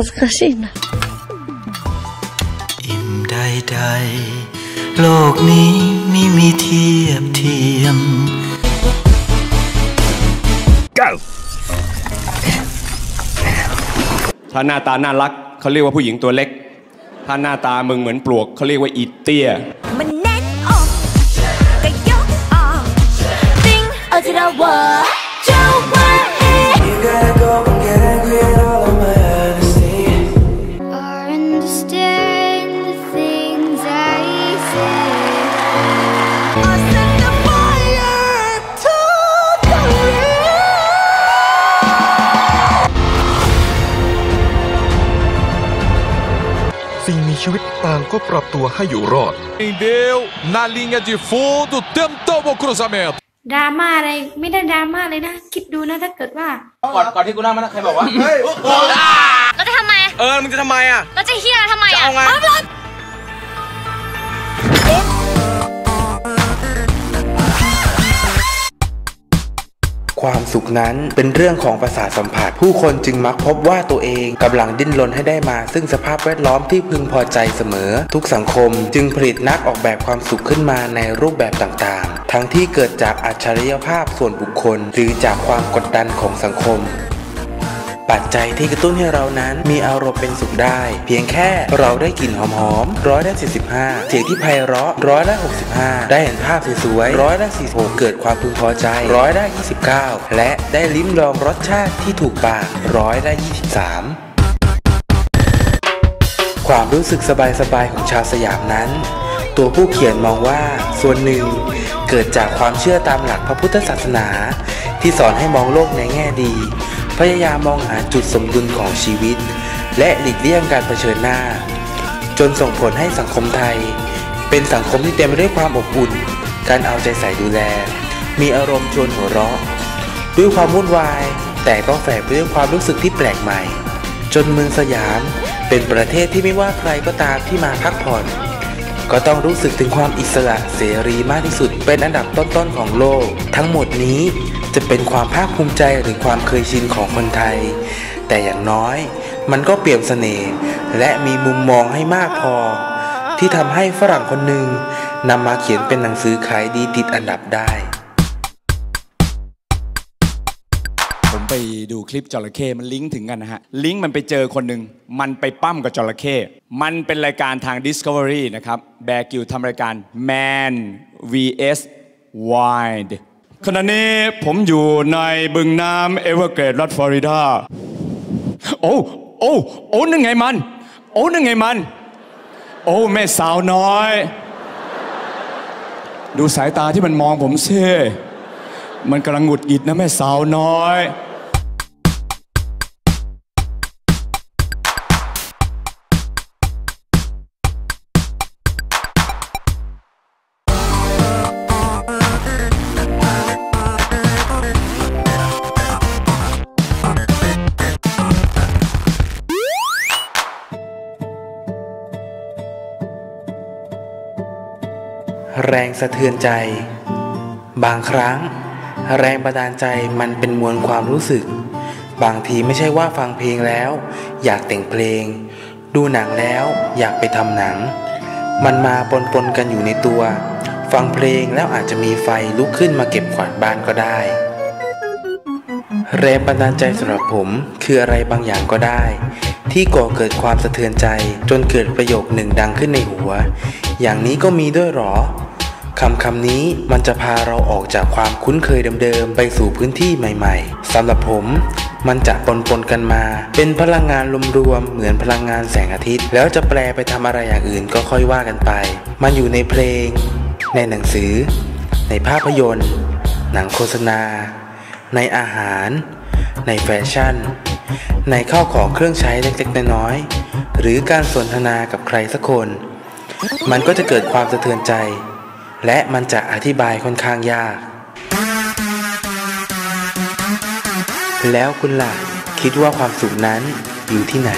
恥ずかしいな。 อิ่มใดๆ โลกนี้ไม่มีเทียบเทียม ถ้าหน้าตาน่ารักเขาเรียกว่าผู้หญิงตัวเล็ก ถ้าหน้าตามึงเหมือนปลวกเขาเรียกว่าอีเตี้ย มัน สิ่งมีชีวิตต่างก็ปรับตัวให้อยู่รอด Deu na linha de fundo, tentou o cruzamento. ดราม่าอะไรไม่ได้ดราม่าเลยนะ คิดดูนะถ้าเกิดว่า ก่อนก่อนที่กูนั่งมันใครบอกว่าเราจะทำไม เออ มึงจะทำไมอะ เราจะเฮียทำไมจะอะเอาไง ความสุขนั้นเป็นเรื่องของประสาทสัมผัส ผู้คนจึงมักพบว่าตัวเองกำลังดิ้นรนให้ได้มา ซึ่งสภาพแวดล้อมที่พึงพอใจเสมอ ทุกสังคมจึงผลิตนักออกแบบความสุขขึ้นมาในรูปแบบต่างๆ ทั้งที่เกิดจากอัจฉริยภาพส่วนบุคคล หรือจากความกดดันของสังคม ปัจจัยที่กระตุ้นให้เรานั้นมีอารมณ์เป็นสุขได้ เพียงแค่เราได้กลิ่นหอมๆร้อยละ45เสียงที่ไพเราะร้อยละ65 ได้เห็นภาพสวยๆร้อยละ46 เกิดความพึงพอใจร้อยละ29 และได้ลิ้มลองรสชาติที่ถูกปากร้อยละ23ความรู้สึกสบายๆของชาวสยามนั้น ตัวผู้เขียนมองว่าส่วนหนึ่งเกิดจากความเชื่อตามหลักพระพุทธศาสนา ที่สอนให้มองโลกในแง่ดี พยายามมองหาจุดสมดุลของชีวิต และหลีกเลี่ยงการเผชิญหน้า จนส่งผลให้สังคมไทย เป็นสังคมที่เต็มไปด้วยความอบอุ่น การเอาใจใส่ดูแล มีอารมณ์ชวนหัวเราะ ด้วยความวุ่นวาย แต่ก็แฝงไปด้วยความรู้สึกที่แปลกใหม่ จนเมืองสยาม เป็นประเทศที่ไม่ว่าใครก็ตามที่มาพักผ่อน ก็ต้องรู้สึกถึงความอิสระเสรีมากที่สุด เป็นอันดับต้นๆของโลก ทั้งหมดนี้ จะเป็นความภาคภูมิใจหรือความเคยชินของคนไทย แต่อย่างน้อยมันก็เปี่ยมเสน่ห์และมีมุมมองให้มากพอ ที่ทำให้ฝรั่งคนหนึ่งนำมาเขียนเป็นหนังสือขายดีติดอันดับได้ ผมไปดูคลิปจระเข้มันลิงก์ถึงกันนะฮะ ลิงก์มันไปเจอคนหนึ่งมันไปปั้มกับจระเข้มันเป็นรายการทาง Discovery นะครับ แบร์ กริลส์ทำรายการ Man vs Wild ขณะนี้ผมอยู่ในบึงน้ำเอเวอร์เกลดส์รัฐฟลอริดา โอ้โอ้โอ้นั่นไงมัน โอ้นั่นไงมัน โอ้แม่สาวน้อย ดูสายตาที่มันมองผมเซ่มันกำลังหงุดหงิดนะแม่สาวน้อย แรงสะเทือนใจ บางครั้ง แรงบันดาลใจมันเป็นมวลความรู้สึก บางทีไม่ใช่ว่าฟังเพลงแล้ว อยากแต่งเพลง ดูหนังแล้วอยากไปทำหนัง มันมาปนปนๆกันอยู่ในตัว ฟังเพลงแล้วอาจจะมีไฟลุกขึ้นมาเก็บกวาดบ้านก็ได้ แรงบันดาลใจสำหรับผมคืออะไรบางอย่างก็ได้ ที่ก่อเกิดความสะเทือนใจจนเกิดประโยคหนึ่งดังขึ้นในหัว อย่างนี้ก็มีด้วยหรอคำคำนี้มันจะพาเราออกจากความคุ้นเคยเดิมๆ ไปสู่พื้นที่ใหม่ๆสำหรับผมมันจะปนปนๆกันมา เป็นพลังงานรวมๆเหมือนพลังงานแสงอาทิตย์ แล้วจะแปลไปทำอะไรอย่างอื่นก็ค่อยว่ากันไป มันอยู่ในเพลง ในหนังสือ ในภาพยนตร์ หนังโฆษณา ในอาหาร ในแฟชั่น ในข้าวของเครื่องใช้เล็กๆน้อยๆหรือการสนทนากับใครสักคน มันก็จะเกิดความสะเทือนใจ และมันจะอธิบายค่อนข้างยาก แล้วคุณล่ะคิดว่าความสุขนั้นอยู่ที่ไหน